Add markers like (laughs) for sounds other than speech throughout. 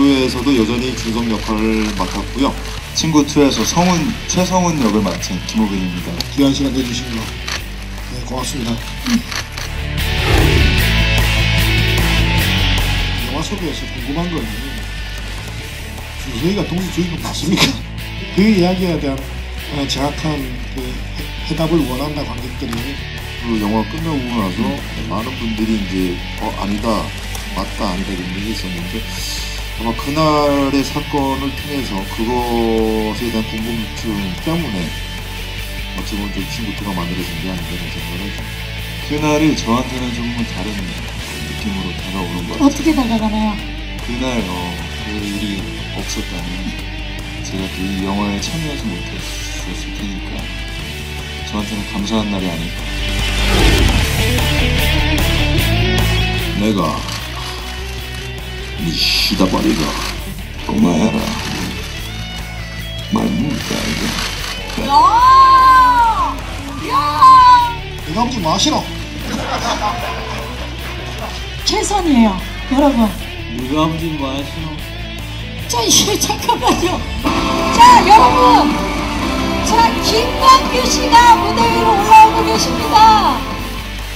2에서도 여전히 준성 역할을 맡았고요. 친구 2에서 성훈, 최성훈 역을 맡은 김호빈입니다. 귀한 시간 내주신 거 네, 고맙습니다. 영화 속에서 궁금한 거는 준석이가 동시 주인공 맞습니까? (laughs) 그 이야기에 대한 어, 정확한 그 해- 해답을 원한다 관객들이 그 영화 끝나고 나서 많은 분들이 이제 어 아니다 맞다 아니다 이런 얘기 있었는데 아마 그날의 사건을 통해서 그것에 대한 궁금증 때문에 어찌 보면 좀 친구가 만들어진 게 아닌가 생각을. 그날이 저한테는 조금은 다른 느낌으로 다가오는 것 같아요. 어떻게 다가가나요? 그날 어, 그 일이 없었다면 제가 또 이 영화에 참여하지 못했을 테니까 저한테는 감사한 날이 아닐까. 내가 네 시다바리가 엄마야라 말 묻다 이거 야! 야! 내가 뭐 하시노? (laughs) 최선이에요, 여러분. 누가 뭐 하시노? 자, 이게 잠깐만요. 자, 여러분. 자, 김광규 씨가 무대 위로 올라오고 계십니다.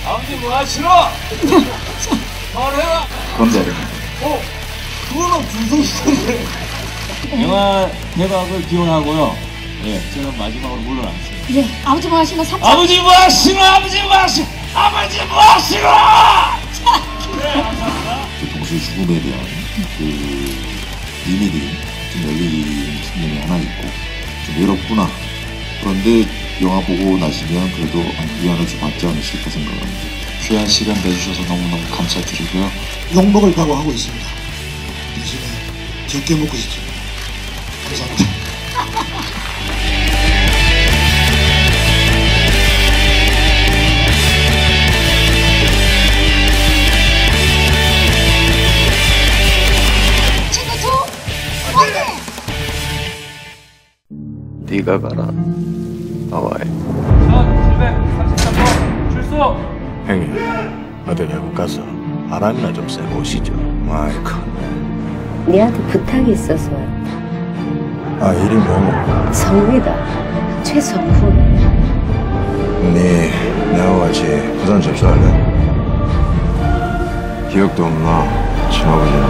아버지 뭐 하시노? (laughs) 말해라. 그런 데 그거는 준성씨인데. 영화 대박을 기원하고요. 예, 저는 마지막으로 물러났어요. 예, 아버지 뭐 하시나 삼 아버지 뭐 하시노? 아버지 뭐 하시노? 아버지 뭐 하시노? 그 동수의 죽음에 대한 그 비밀이 좀 열리는 측면이 하나 있고 좀 외롭구나 그런데 영화 보고 나시면 그래도 위안을 좀 받지 않으실까 생각합니다 귀한 시간 내주셔서 너무너무 감사드리고요. 욕먹을 각오하고 있습니다. 대신에 적게 먹고 싶습니다. 감사합니다. 네가 가라. 나와해 1733번 출소! 형님 어디 외국 가서 바람이나 좀 쐬고 오시죠. 마이크. 네한테 부탁이 있어서. 아 일이 뭐고 성우이다. 최성훈 네 나하고 같이 부산 접수할래? 기억도 없나? 친아버지는